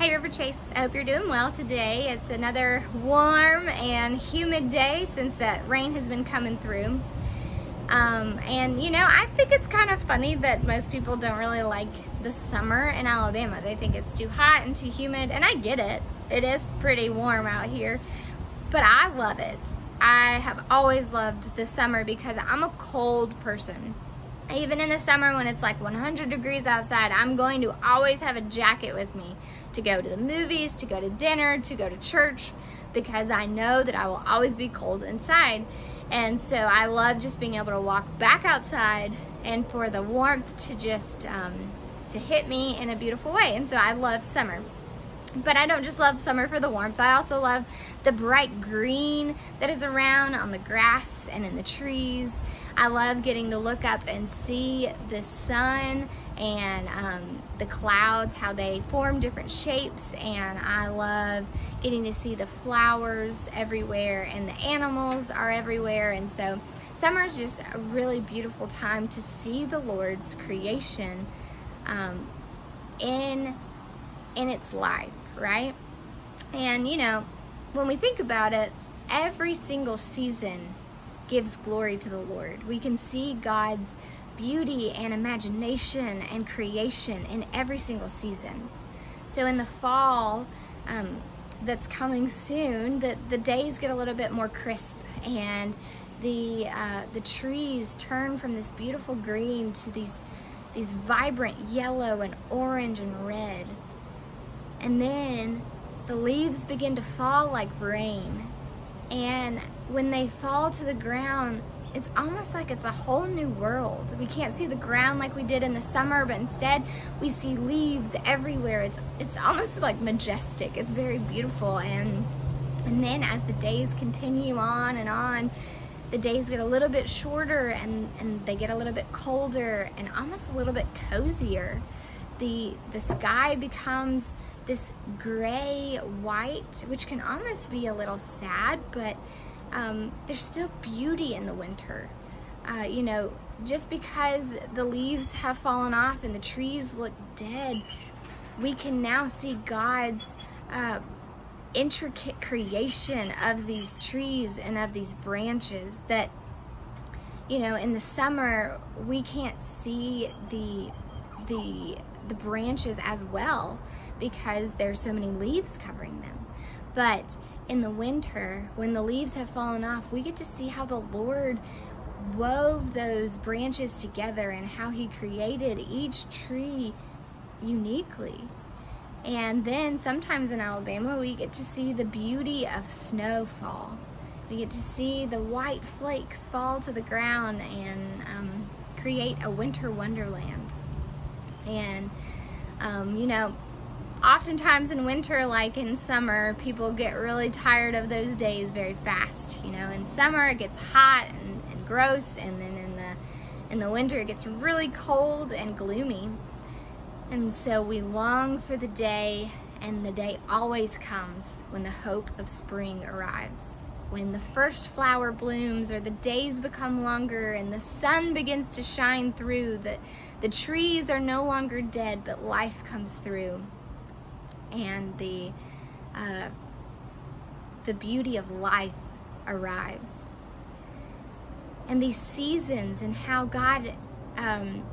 Hey Riverchase, I hope you're doing well today. It's another warm and humid day since that rain has been coming through. Um, and you know, I think it's kind of funny that most people don't really like the summer in Alabama. They think it's too hot and too humid, and I get it. It is pretty warm out here, but I love it. I have always loved the summer because I'm a cold person. Even in the summer when it's like 100 degrees outside, I'm going to always have a jacket with me to go to the movies, to go to dinner, to go to church, because I know that I will always be cold inside. And so I love just being able to walk back outside and for the warmth to just, um, to hit me in a beautiful way. And so I love summer. But I don't just love summer for the warmth. I also love the bright green that is around on the grass and in the trees. I love getting to look up and see the sun and um, the clouds, how they form different shapes. And I love getting to see the flowers everywhere and the animals are everywhere. And so summer is just a really beautiful time to see the Lord's creation um, in, in its life, right? And you know, when we think about it, every single season gives glory to the Lord. We can see God's beauty and imagination and creation in every single season. So in the fall, um, that's coming soon, the, the days get a little bit more crisp and the uh, the trees turn from this beautiful green to these these vibrant yellow and orange and red. And then the leaves begin to fall like rain. And when they fall to the ground, it's almost like it's a whole new world. We can't see the ground like we did in the summer, but instead we see leaves everywhere. It's it's almost like majestic. It's very beautiful. And and then as the days continue on and on, the days get a little bit shorter and, and they get a little bit colder and almost a little bit cozier. The the sky becomes this gray white, which can almost be a little sad, but um, there's still beauty in the winter. Uh, you know, just because the leaves have fallen off and the trees look dead, we can now see God's uh, intricate creation of these trees and of these branches that, you know, in the summer, we can't see the, the, the branches as well because there's so many leaves covering them. But in the winter, when the leaves have fallen off, we get to see how the Lord wove those branches together and how he created each tree uniquely. And then sometimes in Alabama, we get to see the beauty of snowfall. We get to see the white flakes fall to the ground and um, create a winter wonderland. And, um, you know, oftentimes in winter, like in summer, people get really tired of those days very fast. You know, in summer it gets hot and, and gross, and then in the in the winter it gets really cold and gloomy. And so we long for the day, and the day always comes when the hope of spring arrives. When the first flower blooms, or the days become longer, and the sun begins to shine through, the, the trees are no longer dead, but life comes through and the uh, the beauty of life arrives. And these seasons and how God um,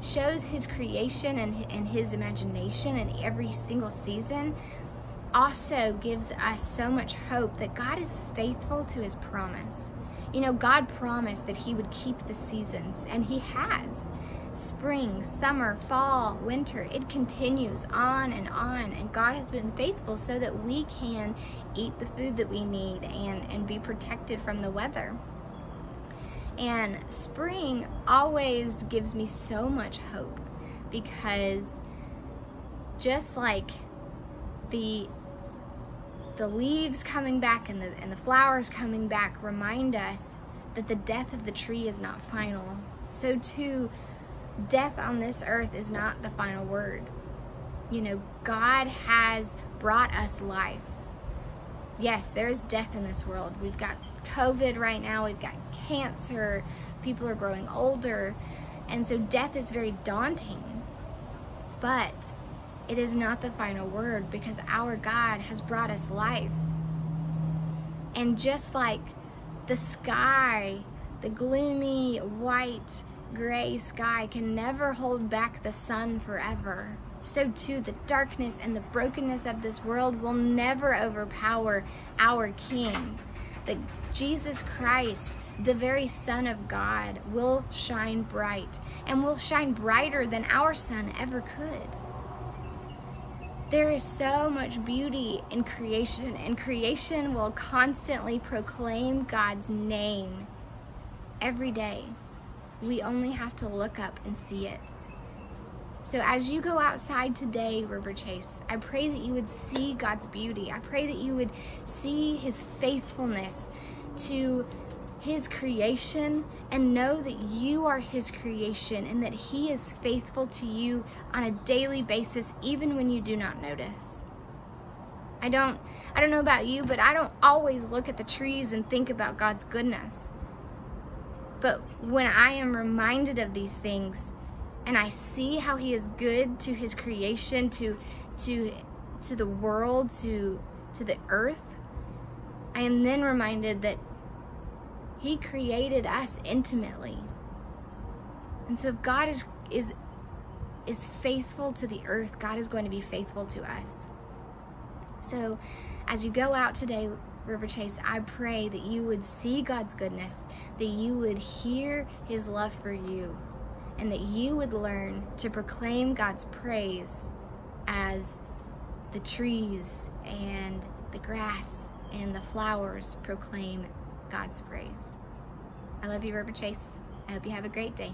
shows his creation and, and his imagination in every single season also gives us so much hope that God is faithful to his promise. You know, God promised that he would keep the seasons, and he has spring, summer, fall, winter. It continues on and on. And God has been faithful so that we can eat the food that we need and, and be protected from the weather. And spring always gives me so much hope because just like the the leaves coming back and the, and the flowers coming back remind us that the death of the tree is not final. So too, death on this earth is not the final word. You know, God has brought us life. Yes, there's death in this world. We've got COVID right now, we've got cancer, people are growing older, and so death is very daunting. But it is not the final word because our God has brought us life. And just like the sky, the gloomy, white, gray sky can never hold back the sun forever, so too the darkness and the brokenness of this world will never overpower our King. That Jesus Christ, the very Son of God, will shine bright and will shine brighter than our sun ever could. There is so much beauty in creation, and creation will constantly proclaim God's name every day. We only have to look up and see it. So as you go outside today, Riverchase, I pray that you would see God's beauty. I pray that you would see his faithfulness to his creation and know that you are his creation and that he is faithful to you on a daily basis even when you do not notice. I don't I don't know about you, but I don't always look at the trees and think about God's goodness. But when I am reminded of these things and I see how he is good to his creation, to to to the world, to to the earth, I am then reminded that he created us intimately. And so if God is is is faithful to the earth, God is going to be faithful to us. So as you go out today, Riverchase, I pray that you would see God's goodness, that you would hear his love for you, and that you would learn to proclaim God's praise as the trees and the grass and the flowers proclaim God's praise. I love you, Riverchase. I hope you have a great day.